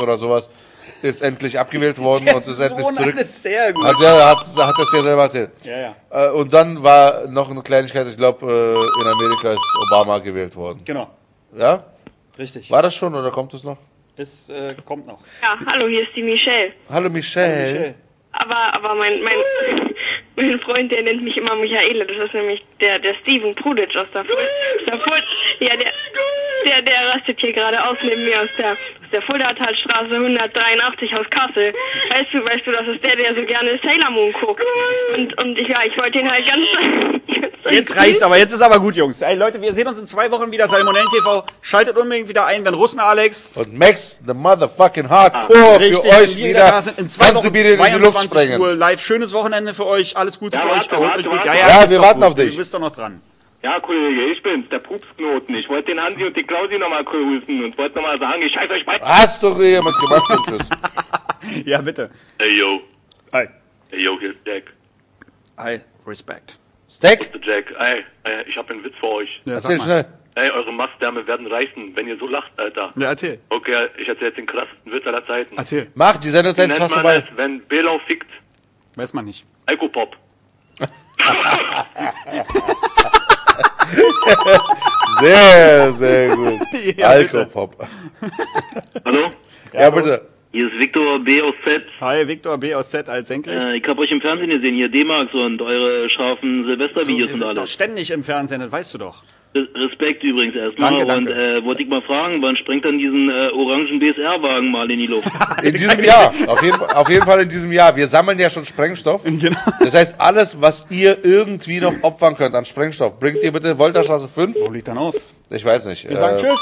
oder sowas, ist endlich abgewählt worden und ist endlich Sohn zurück. eines sehr gut. Also er hat, hat das ja selber erzählt. Ja, ja. Äh, und dann war noch eine Kleinigkeit, ich glaube, äh, in Amerika ist Obama gewählt worden. Genau. Ja? Richtig. War das schon oder kommt es noch? Es äh, kommt noch. Ja, hallo, hier ist die Michelle. Hallo Michelle. Michelle. Aber, aber mein, mein, mein Freund, der nennt mich immer Michaela. Das ist nämlich der, der Steven Pruditsch aus der Furt. Der Furt. Ja, der, der, der rastet hier gerade aus neben mir aus der, der Fuldatalstraße 183 aus Kassel. Weißt du, weißt du, das ist der, der so gerne Sailor Moon guckt. Und, und ich, ja, ich wollte ihn halt ganz, Jetzt reicht's aber, jetzt ist aber gut, Jungs. Ey, Leute, wir sehen uns in zwei Wochen wieder. Salmonellen TV. Schaltet unbedingt wieder ein, wenn Russen Alex. Und Max, the motherfucking Hardcore für Ah, Richtig, euch wenn wir wieder da wieder. sind. In zwei Wochen, Biene in die Luft 22 sprengen. Uhr live. Schönes Wochenende für euch. Alles Gute Ja, für euch. warte, warte, euch gut. warte. Ja, Ja, ist wir warten gut. auf dich. Du bist doch noch dran. Ja, Kollege, ich bin's, der Pupsknoten. Ich wollte den Hansi und die Klausi nochmal grüßen und wollte nochmal sagen, ich scheiß euch bei. Hast du jemand gemacht und tschüss. Ja, bitte. Hey yo, Hi. hey yo, hier ist Jack. Hi. Respect. Steak? Der Jack, ey, ey ich hab einen Witz für euch. Ja, Erzähl sag mal. schnell. Ey, eure Mastdärme werden reißen, wenn ihr so lacht, Alter. Ja, erzähl. Okay, ich erzähl jetzt den krassesten Witz aller Zeiten. Erzähl. Mach, die Sendung ist jetzt fast vorbei. wenn Belau fickt? Weiß man nicht. Alkopop. Sehr, sehr gut. Ja, Alkopop. Hallo, Ja, bitte. hier ist Victor B aus Z. Hi, Victor B. aus Z als Senkrecht. Äh, ich habe euch im Fernsehen gesehen, hier D-Max und eure scharfen Silvestervideos und doch alles. ständig im Fernsehen, das weißt du doch. Re- Respekt übrigens erstmal. Danke, danke. Und äh, wollte ich mal fragen, wann sprengt dann diesen äh, orangen BSR-Wagen mal in die Luft? In diesem Jahr. Auf jeden, auf jeden Fall in diesem Jahr. Wir sammeln ja schon Sprengstoff. Genau. Das heißt, alles, was ihr irgendwie noch opfern könnt an Sprengstoff, bringt ihr bitte Wolterstraße 5. Wo liegt dann auf? Ich weiß nicht. Wir sagen äh, Tschüss.